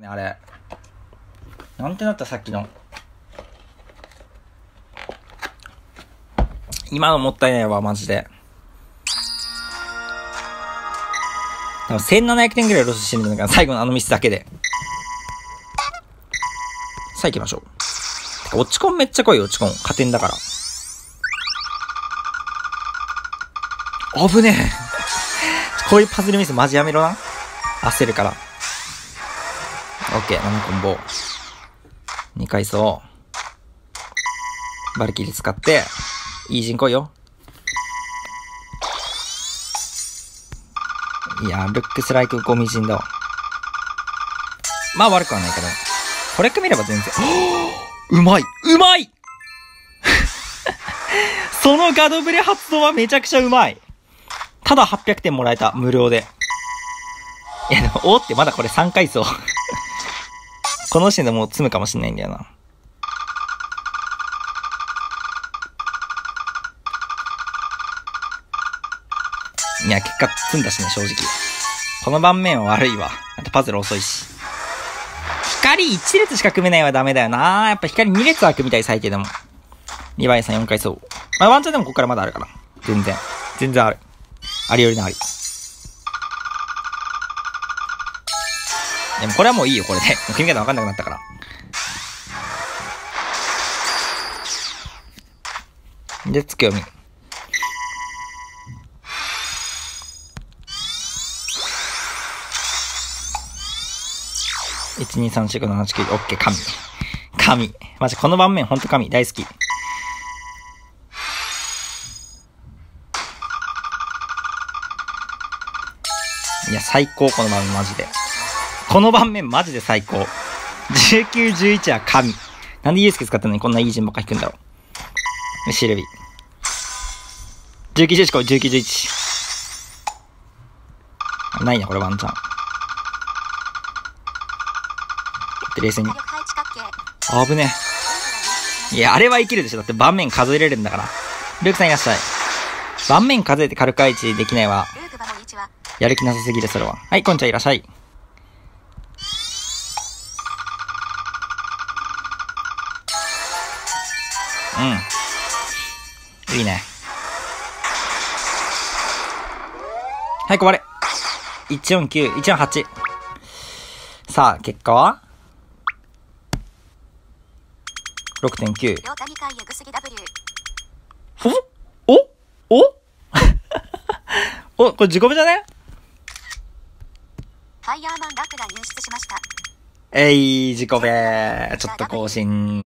ね、あれ。なんてなったさっきの。今のもったいないわ、マジで。多分1700点ぐらいロスしてるんだから、最後のあのミスだけで。さあ行きましょう。落ち込んめっちゃ来い、落ち込ん。加点だから。危ねえ。こういうパズルミスマジやめろな。焦るから。オッケー、7コンボ。2階層。バルキリ使って、いい陣来いよ。いや、ルックスライクゴミ陣だわ。まあ悪くはないけど。これ組めれば全然。うまいうまい そのガドブレ発動はめちゃくちゃうまいただ800点もらえた、無料で。いやでも、おってまだこれ3回層。この時点でもう積むかもしんないんだよな。いや、結果積んだしね、正直。この盤面は悪いわ。あとパズル遅いし。光1列しか組めないはダメだよなやっぱ光2列は組みたい、最低でも。2倍3、4回そう。まあ、ワンチャンでもここからまだあるから。全然。全然ある。ありよりのあり。でもこれはもういいよ、これで。もう組み方わかんなくなったから。で、つく読み。1、2、3、4、5、7、8、9、オッケー、神。神。マジ、この盤面ほんと神。大好き。いや、最高、この盤面、マジで。この盤面、マジで最高。19、11は神。なんでユースケ使ったのにこんないい順ばっか引くんだろう。シルビ。19、11、これ19、11。ないな、これワンチャン。で、冷静に。あぶね。いや、あれは生きるでしょ。だって盤面数えれるんだから。ルークさんいらっしゃい。盤面数えて軽く配置できないわ。やる気なさすぎる、それは。はい、こんちゃんいらっしゃい。うん。いいね。はい、こわれ。149、148。さあ、結果は？6.9。お？お？お？おこれ自己部じゃねファイヤーマンラックが入室しました。えい、自己部。ちょっと更新。